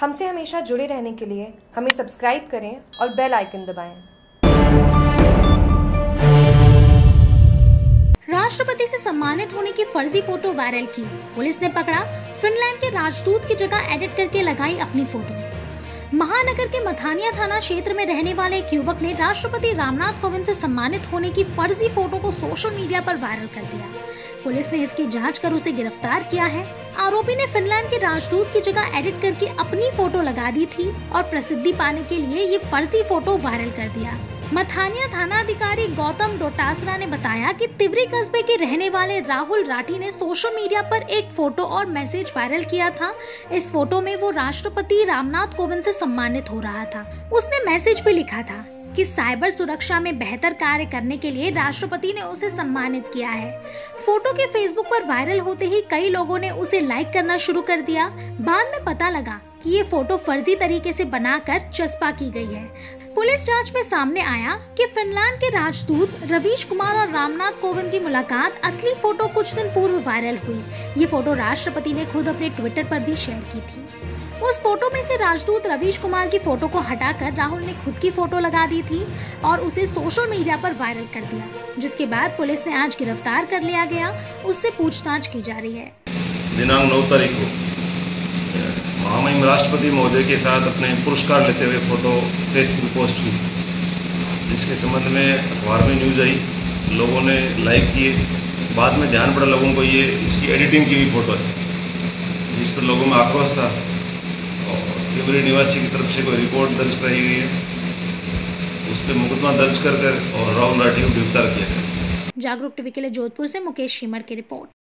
हमसे हमेशा जुड़े रहने के लिए हमें सब्सक्राइब करें और बेल आइकन दबाएँ। राष्ट्रपति से सम्मानित होने की फर्जी फ़ोटो वायरल की। पुलिस ने पकड़ा, फिनलैंड के राजदूत की जगह एडिट करके लगाई अपनी फ़ोटो। महानगर के मथानिया थाना क्षेत्र में रहने वाले एक युवक ने राष्ट्रपति रामनाथ कोविंद से सम्मानित होने की फर्जी फ़ोटो को सोशल मीडिया पर वायरल कर दिया। पुलिस ने इसकी जाँच कर उसे गिरफ़्तार किया है। आरोपी ने फिनलैंड के राजदूत की जगह एडिट करके अपनी फ़ोटो लगा दी थी और प्रसिद्धि पाने के लिए ये फर्जी फ़ोटो वायरल कर दिया। मथानिया थाना अधिकारी गौतम डोटासरा ने बताया कि तिवरी कस्बे के रहने वाले राहुल राठी ने सोशल मीडिया पर एक फ़ोटो और मैसेज वायरल किया था। इस फ़ोटो में वो राष्ट्रपति रामनाथ कोविंद से सम्मानित हो रहा था। उसने मैसेज भी लिखा था। कि साइबर सुरक्षा में बेहतर कार्य करने के लिए राष्ट्रपति ने उसे सम्मानित किया है। फ़ोटो के फेसबुक पर वायरल होते ही कई लोगों ने उसे लाइक करना शुरू कर दिया। बाद में पता लगा कि ये फ़ोटो फर्जी तरीके से बनाकर चस्पा की गई है। पुलिस जाँच में सामने आया कि फिनलैंड के राजदूत रवीश कुमार और रामनाथ कोविंद की मुलाकात असली फ़ोटो कुछ दिन पूर्व वायरल हुई। ये फ़ोटो राष्ट्रपति ने खुद अपने ट्विटर पर भी शेयर की थी। उस फ़ोटो में से राजदूत रवीश कुमार की फ़ोटो को हटाकर राहुल ने खुद की फ़ोटो लगा दी थी और उसे सोशल मीडिया पर वायरल कर दिया, जिसके बाद पुलिस ने आज गिरफ़्तार कर लिया गया। उससे पूछताछ की जा रही है। दिनांक नौ तारीख को। राष्ट्रपति महोदय के साथ अपने पुरस्कार लेते हुए फ़ोटो फेसबुक पोस्ट की। इसके संबंध में अखबार में न्यूज़ आई, लोगों ने लाइक किए। बाद में ध्यान पड़ा लोगों को ये, इसकी एडिटिंग की हुई फ़ोटो है, जिस पर लोगों में आक्रोश था। और तिवरी निवासी की तरफ़ से कोई रिपोर्ट दर्ज कराई गई है। उस पर मुकदमा दर्ज कर कर और राहुल राठी को गिरफ़्तार किया गया। जागरूक टीवी के लिए जोधपुर से मुकेश शिमर की रिपोर्ट।